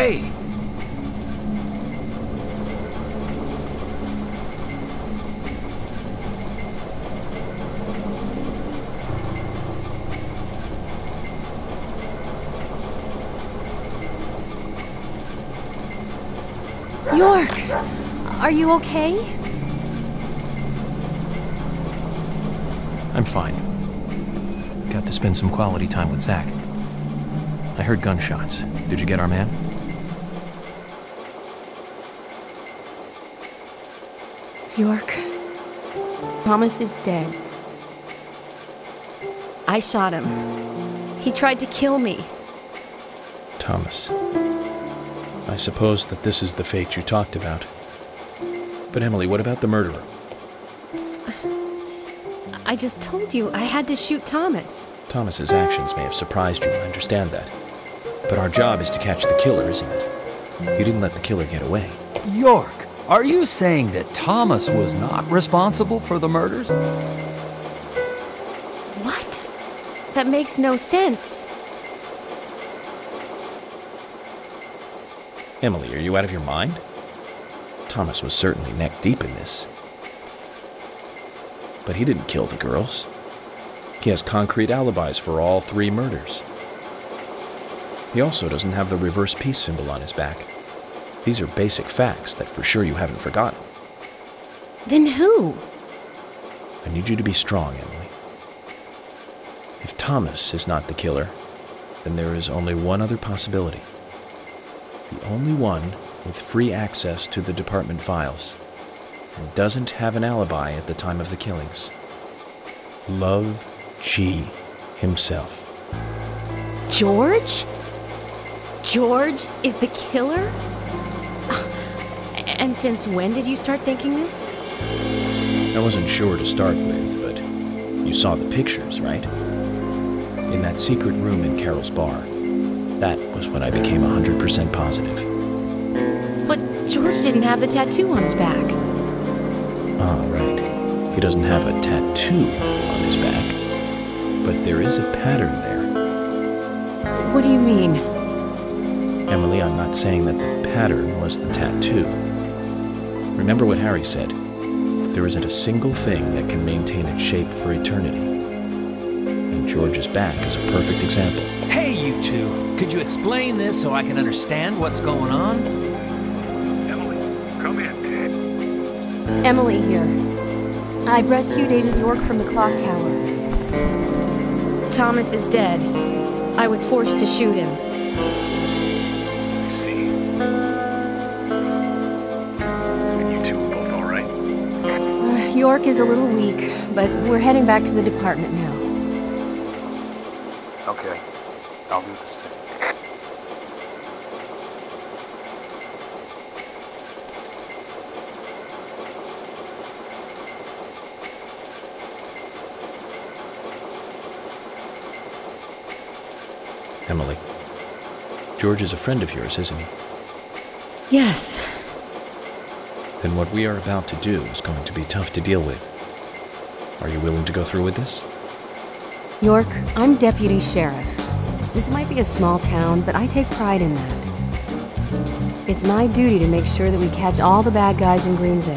Hey! York! Are you okay? I'm fine. Got to spend some quality time with Zach. I heard gunshots. Did you get our man? York. Thomas is dead. I shot him. He tried to kill me. Thomas. I suppose that this is the fate you talked about. But Emily, what about the murderer? I just told you I had to shoot Thomas. Thomas's actions may have surprised you, I understand that. But our job is to catch the killer, isn't it? You didn't let the killer get away. York, are you saying that Thomas was not responsible for the murders? What? That makes no sense. Emily, are you out of your mind? Thomas was certainly neck deep in this. But he didn't kill the girls. He has concrete alibis for all three murders. He also doesn't have the reverse peace symbol on his back. These are basic facts that for sure you haven't forgotten. Then who? I need you to be strong, Emily. If Thomas is not the killer, then there is only one other possibility. The only one with free access to the department files and doesn't have an alibi at the time of the killings. Love G himself. George? George is the killer? And since when did you start thinking this? I wasn't sure to start with, but you saw the pictures, right? In that secret room in Carol's bar. That was when I became 100% positive. But George didn't have the tattoo on his back. Ah, right. He doesn't have a tattoo on his back. But there is a pattern there. What do you mean? Emily, I'm not saying that the pattern was the tattoo. Remember what Harry said. There isn't a single thing that can maintain its shape for eternity. And George's back is a perfect example. Hey, you two! Could you explain this so I can understand what's going on? Emily, come in. Emily here. I've rescued Agent York from the clock tower. Thomas is dead. I was forced to shoot him. York is a little weak, but we're heading back to the department now. Okay. I'll do the same. Emily. George is a friend of yours, isn't he? Yes. Then what we are about to do is going to be tough to deal with. Are you willing to go through with this? York, I'm deputy sheriff. This might be a small town, but I take pride in that. It's my duty to make sure that we catch all the bad guys in Greenvale.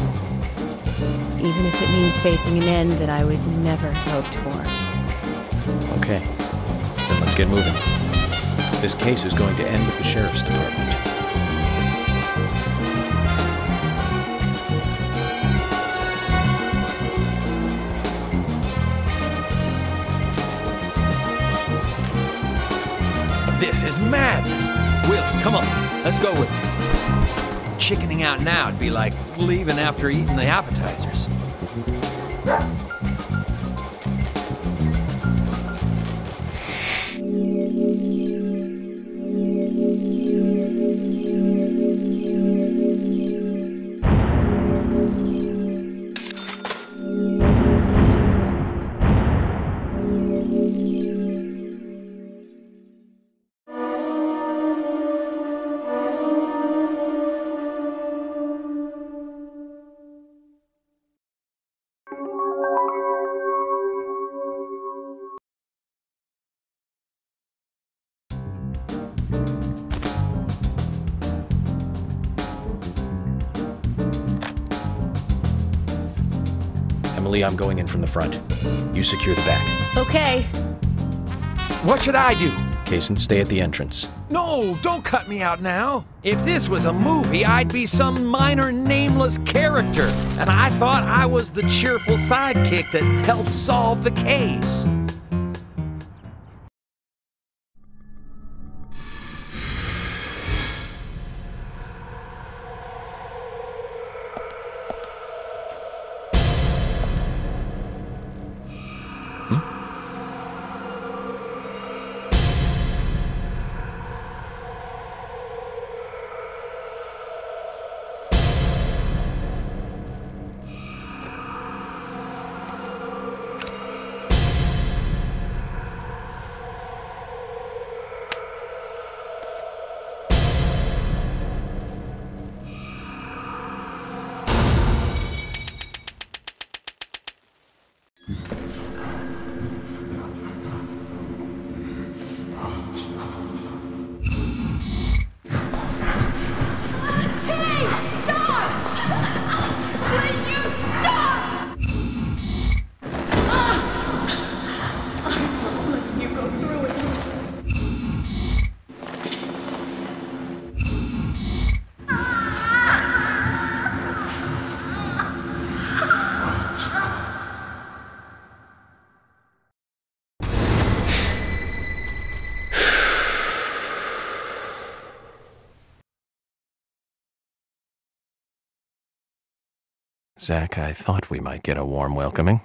Even if it means facing an end that I would never hoped for. Okay. Then let's get moving. This case is going to end with the sheriff's department. Come on, let's go with it. Chickening out now would be like leaving after eating the appetizers. Emily, I'm going in from the front. You secure the back. Okay. What should I do? Kaysen, stay at the entrance. No, don't cut me out now. If this was a movie, I'd be some minor nameless character, and I thought I was the cheerful sidekick that helped solve the case. Zach, I thought we might get a warm welcoming.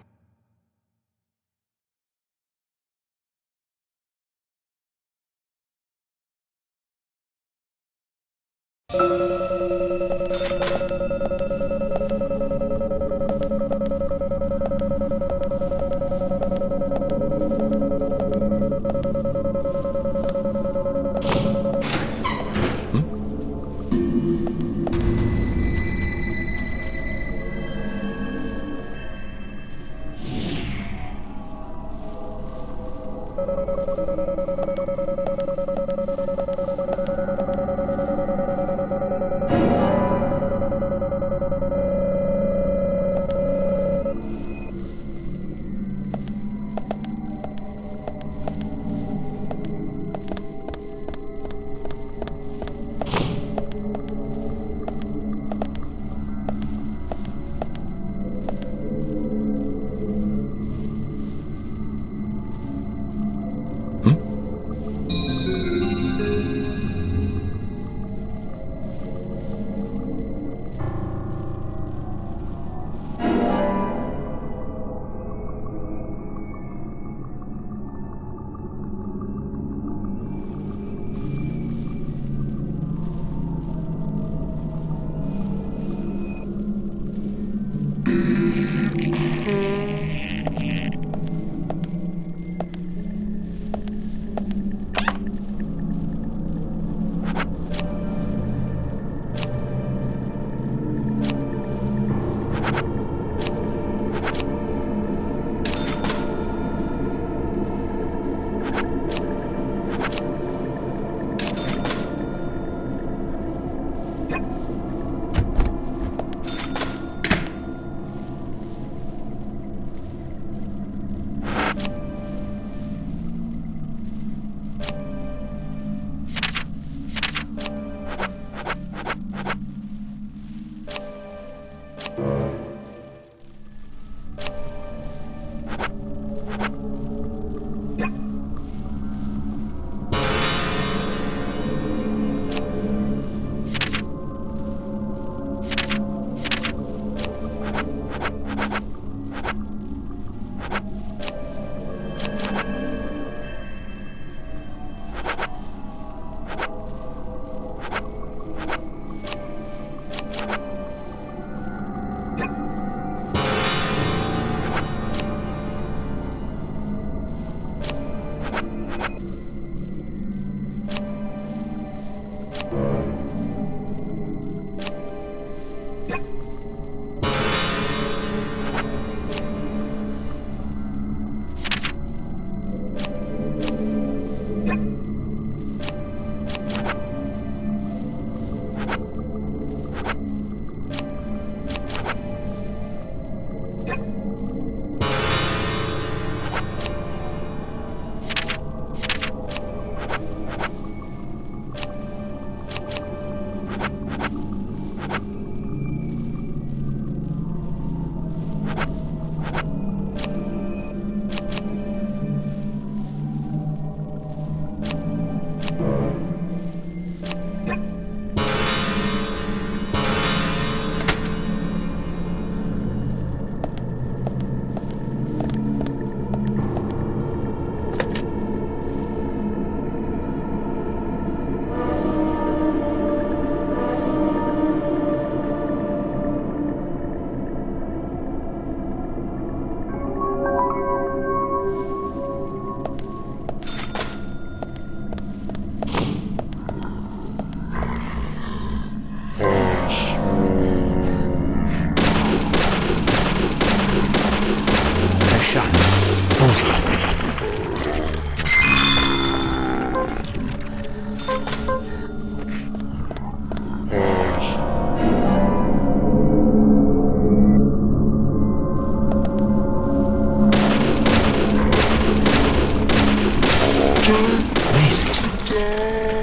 parabéns.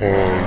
Amazing.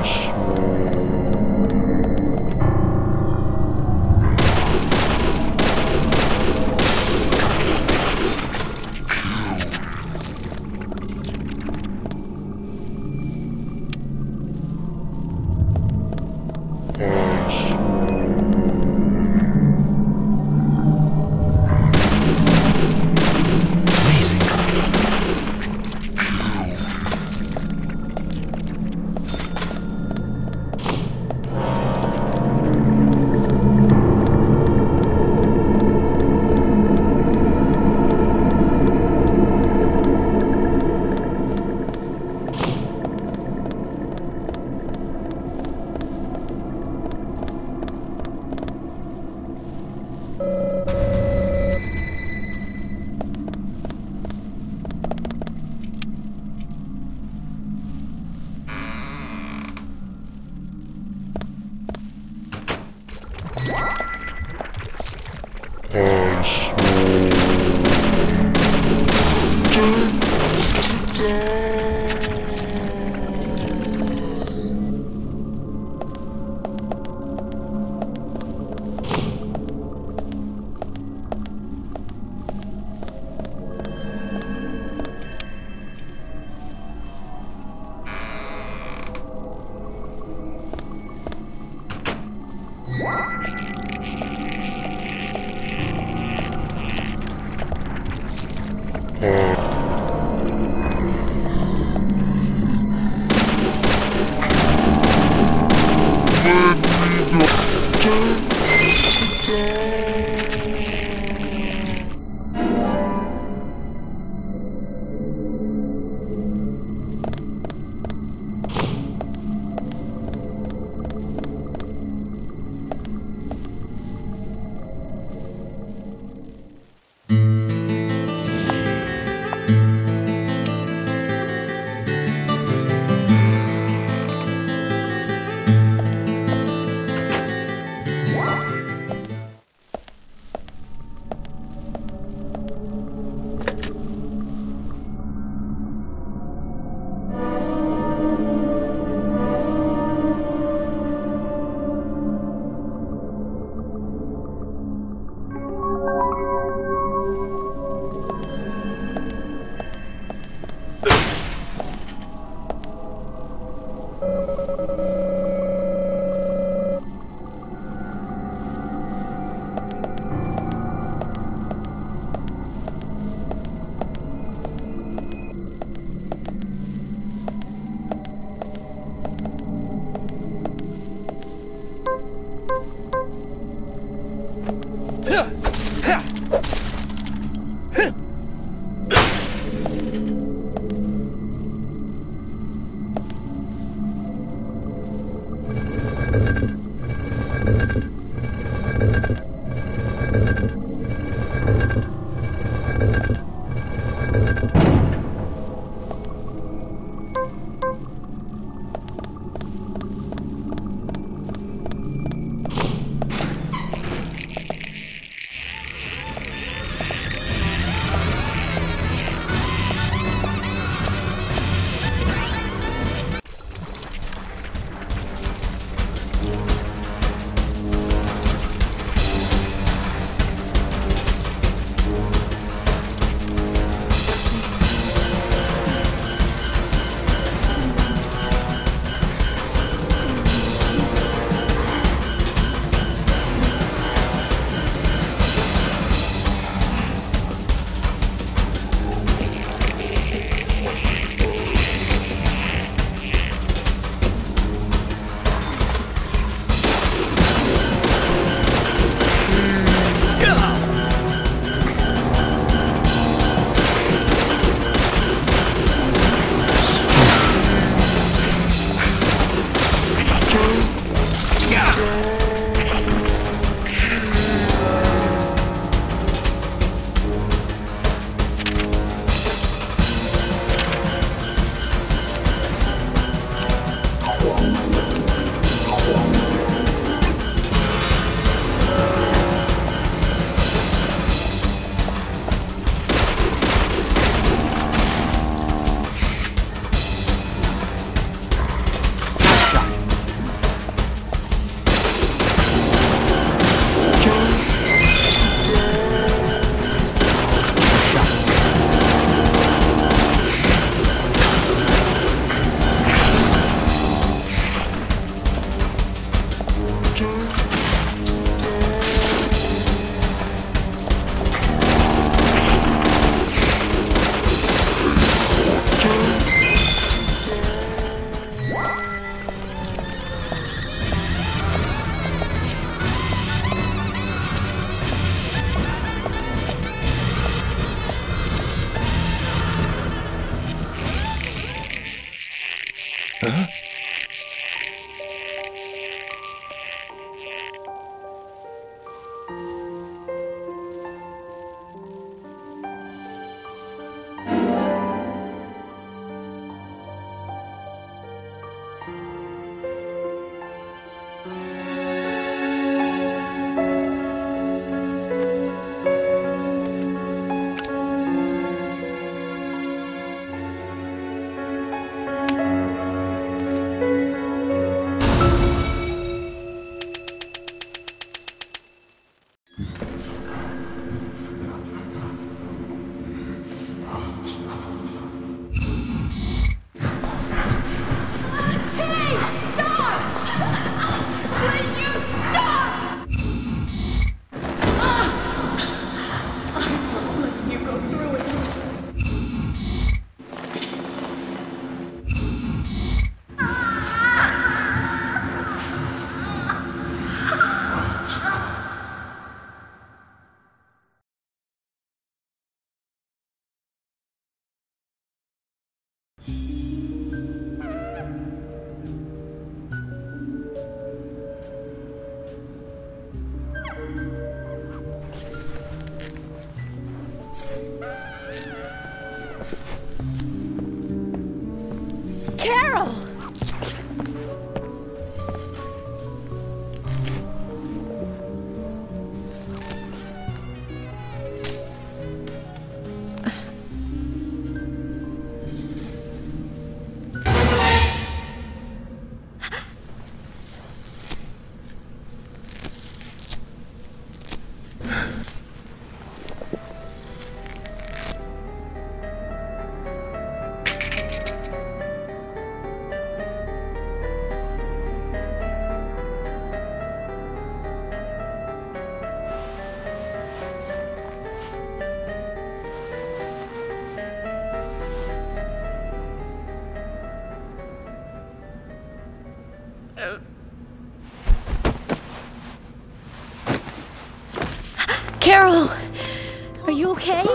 Okay?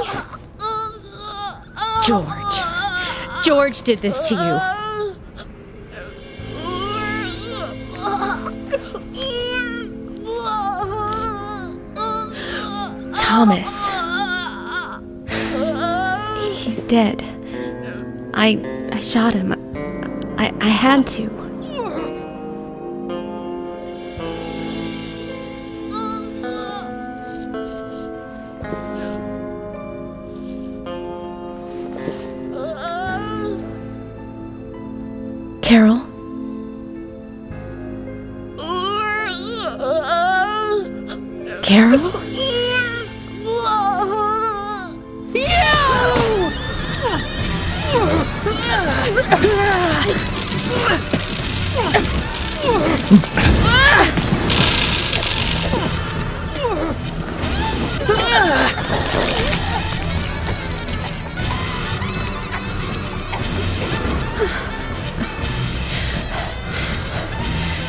George. George did this to you. Thomas. He's dead. I I shot him. I I had to.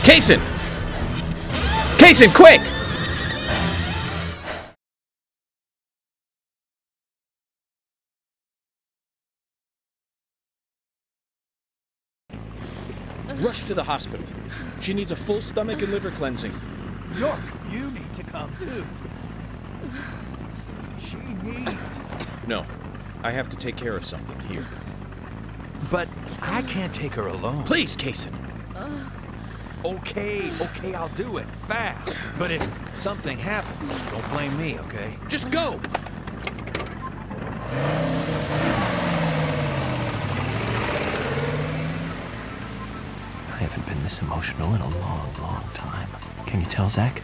Kaysen! Kaysen, quick! To the hospital. She needs a full stomach and liver cleansing. York, you need to come too. She needs. No, I have to take care of something here. But I can't take her alone. Please, Kaysen. Uh. Okay, okay, I'll do it fast. But if something happens, don't blame me, okay? Just go! Haven't been this emotional in a long, long time. Can you tell, Zach?